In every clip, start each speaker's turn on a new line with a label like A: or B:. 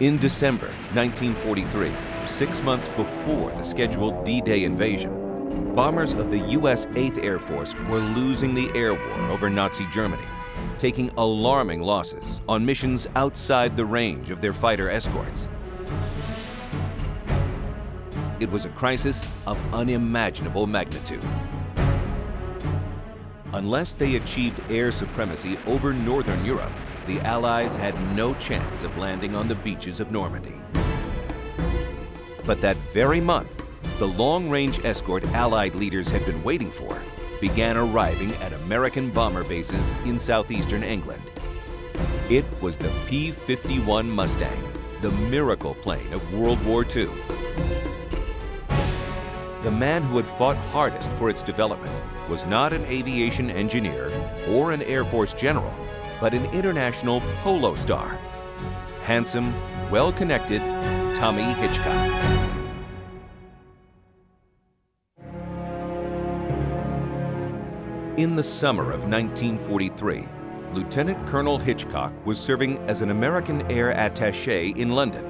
A: In December 1943, six months before the scheduled D-Day invasion, bombers of the U.S. 8th Air Force were losing the air war over Nazi Germany, taking alarming losses on missions outside the range of their fighter escorts. It was a crisis of unimaginable magnitude. Unless they achieved air supremacy over Northern Europe, the Allies had no chance of landing on the beaches of Normandy. But that very month, the long-range escort Allied leaders had been waiting for began arriving at American bomber bases in southeastern England. It was the P-51 Mustang, the miracle plane of World War II. The man who had fought hardest for its development was not an aviation engineer or an Air Force general, but an international polo star. Handsome, well-connected Tommy Hitchcock. In the summer of 1943, Lieutenant Colonel Hitchcock was serving as an American air attaché in London.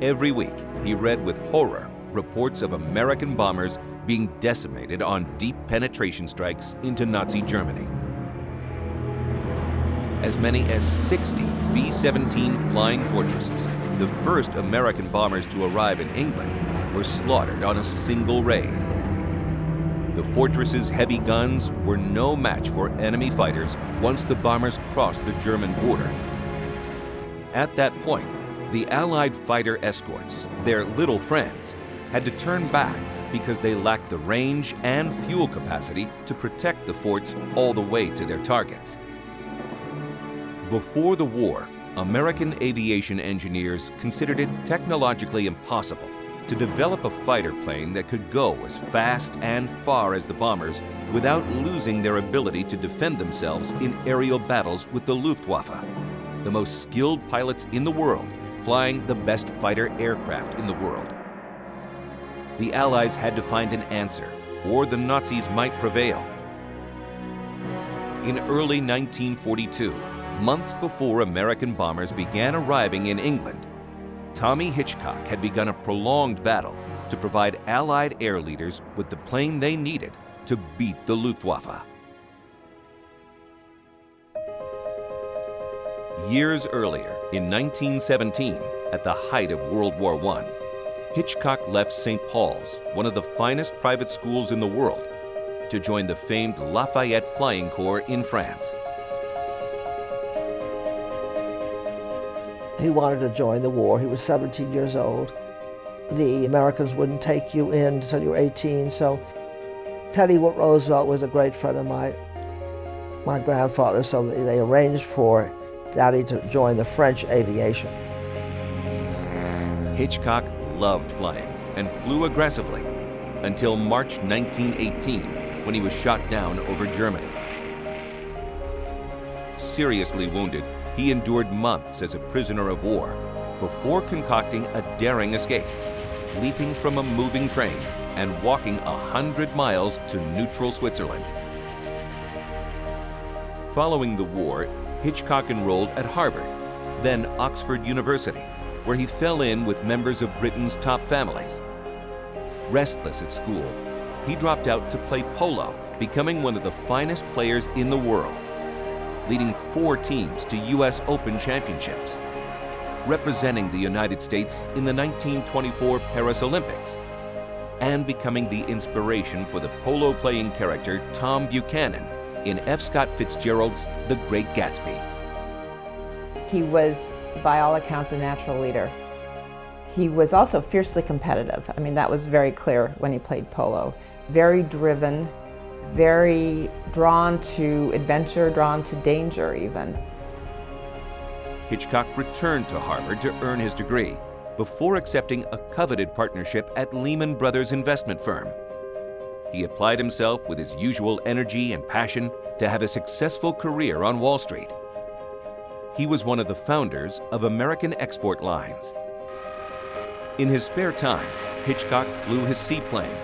A: Every week, he read with horror reports of American bombers being decimated on deep penetration strikes into Nazi Germany. As many as 60 B-17 Flying Fortresses, the first American bombers to arrive in England, were slaughtered on a single raid. The Fortress's heavy guns were no match for enemy fighters once the bombers crossed the German border. At that point, the Allied fighter escorts, their little friends, had to turn back because they lacked the range and fuel capacity to protect the forts all the way to their targets. Before the war, American aviation engineers considered it technologically impossible to develop a fighter plane that could go as fast and far as the bombers without losing their ability to defend themselves in aerial battles with the Luftwaffe, the most skilled pilots in the world flying the best fighter aircraft in the world the Allies had to find an answer, or the Nazis might prevail. In early 1942, months before American bombers began arriving in England, Tommy Hitchcock had begun a prolonged battle to provide Allied air leaders with the plane they needed to beat the Luftwaffe. Years earlier, in 1917, at the height of World War I, Hitchcock left St. Paul's, one of the finest private schools in the world, to join the famed Lafayette Flying Corps in France.
B: He wanted to join the war. He was 17 years old. The Americans wouldn't take you in until you were 18, so Teddy Roosevelt was a great friend of my, my grandfather, so they arranged for Daddy to join the French aviation.
A: Hitchcock loved flying and flew aggressively until March 1918 when he was shot down over Germany. Seriously wounded, he endured months as a prisoner of war before concocting a daring escape, leaping from a moving train and walking a hundred miles to neutral Switzerland. Following the war, Hitchcock enrolled at Harvard, then Oxford University, where he fell in with members of Britain's top families. Restless at school, he dropped out to play polo, becoming one of the finest players in the world, leading four teams to U.S. Open championships, representing the United States in the 1924 Paris Olympics, and becoming the inspiration for the polo playing character Tom Buchanan in F. Scott Fitzgerald's The Great Gatsby.
C: He was by all accounts, a natural leader. He was also fiercely competitive. I mean, that was very clear when he played polo. Very driven, very drawn to adventure, drawn to danger even.
A: Hitchcock returned to Harvard to earn his degree before accepting a coveted partnership at Lehman Brothers investment firm. He applied himself with his usual energy and passion to have a successful career on Wall Street. He was one of the founders of American Export Lines. In his spare time, Hitchcock flew his seaplane,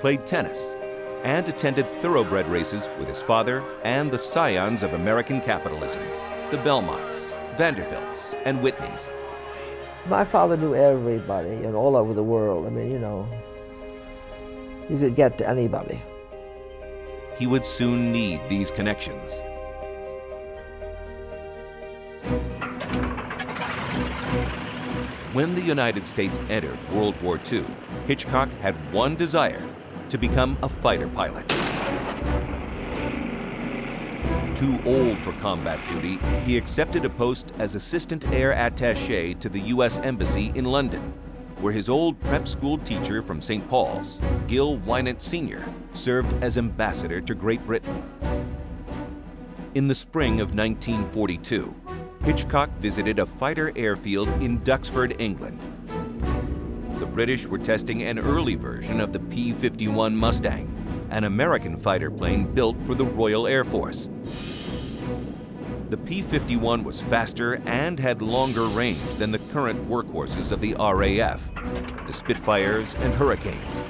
A: played tennis, and attended thoroughbred races with his father and the scions of American capitalism, the Belmonts, Vanderbilts, and Whitneys.
B: My father knew everybody and all over the world. I mean, you know, you could get to anybody.
A: He would soon need these connections. When the United States entered World War II, Hitchcock had one desire to become a fighter pilot. Too old for combat duty, he accepted a post as Assistant Air Attache to the U.S. Embassy in London, where his old prep school teacher from St. Paul's, Gil Winant Sr., served as ambassador to Great Britain. In the spring of 1942, Hitchcock visited a fighter airfield in Duxford, England. The British were testing an early version of the P-51 Mustang, an American fighter plane built for the Royal Air Force. The P-51 was faster and had longer range than the current workhorses of the RAF, the Spitfires and Hurricanes.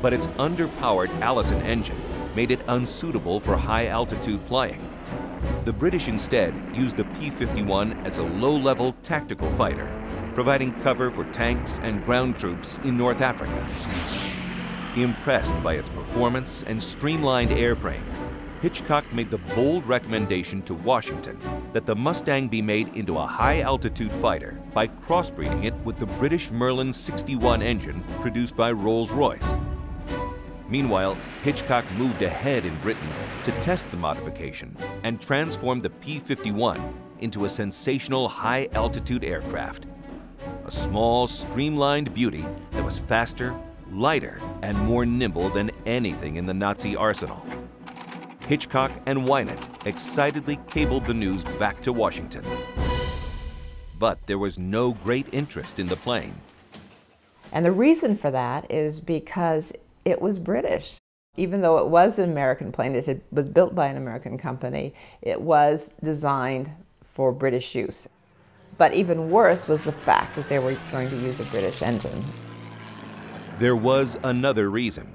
A: But its underpowered Allison engine made it unsuitable for high-altitude flying. The British instead used the P-51 as a low-level tactical fighter, providing cover for tanks and ground troops in North Africa. Impressed by its performance and streamlined airframe, Hitchcock made the bold recommendation to Washington that the Mustang be made into a high-altitude fighter by crossbreeding it with the British Merlin 61 engine produced by Rolls-Royce. Meanwhile, Hitchcock moved ahead in Britain to test the modification and transformed the P-51 into a sensational high-altitude aircraft. A small, streamlined beauty that was faster, lighter, and more nimble than anything in the Nazi arsenal. Hitchcock and Winant excitedly cabled the news back to Washington. But there was no great interest in the plane.
C: And the reason for that is because it was British. Even though it was an American plane, it was built by an American company, it was designed for British use. But even worse was the fact that they were going to use a British engine.
A: There was another reason.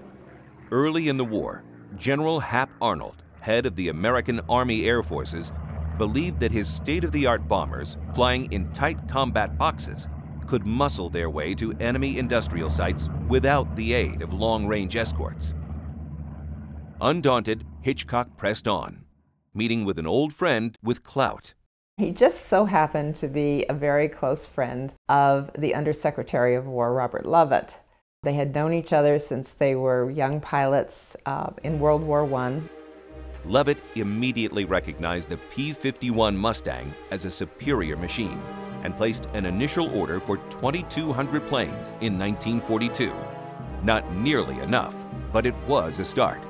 A: Early in the war, General Hap Arnold, head of the American Army Air Forces, believed that his state-of-the-art bombers, flying in tight combat boxes, could muscle their way to enemy industrial sites without the aid of long-range escorts. Undaunted, Hitchcock pressed on, meeting with an old friend with clout.
C: He just so happened to be a very close friend of the Undersecretary of War, Robert Lovett. They had known each other since they were young pilots uh, in World War I.
A: Lovett immediately recognized the P-51 Mustang as a superior machine and placed an initial order for 2,200 planes in 1942. Not nearly enough, but it was a start.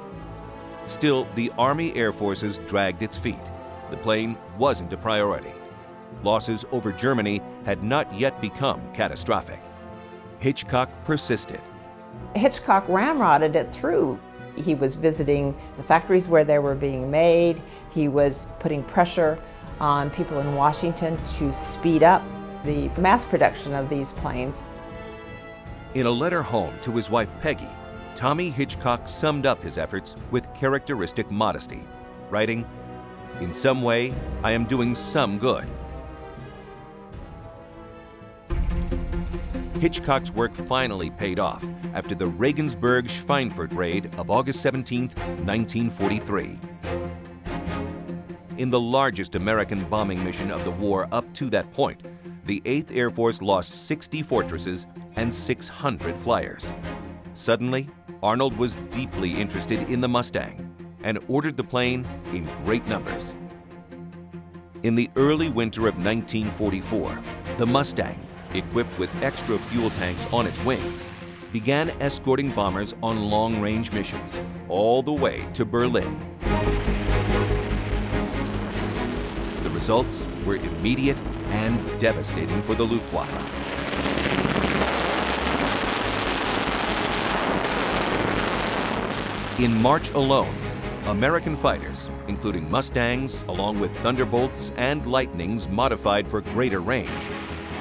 A: Still, the Army Air Forces dragged its feet. The plane wasn't a priority. Losses over Germany had not yet become catastrophic. Hitchcock persisted.
C: Hitchcock ramrodded it through. He was visiting the factories where they were being made. He was putting pressure on people in Washington to speed up the mass production of these planes.
A: In a letter home to his wife Peggy, Tommy Hitchcock summed up his efforts with characteristic modesty, writing, In some way, I am doing some good. Hitchcock's work finally paid off after the Regensburg-Schweinfurt raid of August 17, 1943 in the largest American bombing mission of the war up to that point, the 8th Air Force lost 60 fortresses and 600 flyers. Suddenly, Arnold was deeply interested in the Mustang and ordered the plane in great numbers. In the early winter of 1944, the Mustang, equipped with extra fuel tanks on its wings, began escorting bombers on long-range missions all the way to Berlin. The results were immediate and devastating for the Luftwaffe. In March alone, American fighters, including Mustangs, along with Thunderbolts and Lightnings modified for greater range,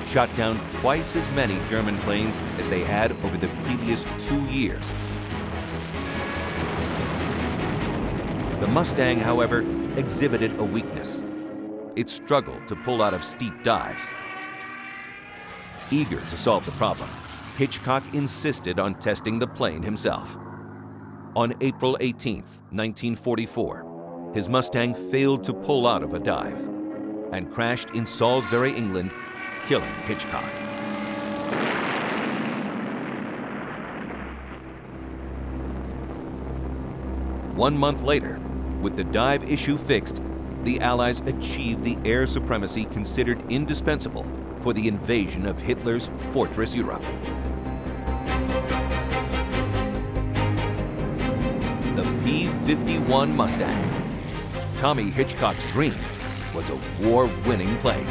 A: shot down twice as many German planes as they had over the previous two years. The Mustang, however, exhibited a weakness it struggled to pull out of steep dives. Eager to solve the problem, Hitchcock insisted on testing the plane himself. On April 18, 1944, his Mustang failed to pull out of a dive and crashed in Salisbury, England, killing Hitchcock. One month later, with the dive issue fixed, the Allies achieved the air supremacy considered indispensable for the invasion of Hitler's Fortress Europe. The P-51 Mustang. Tommy Hitchcock's dream was a war-winning plane.